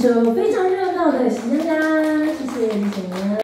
一首非常热闹的喜羊羊谢谢谢谢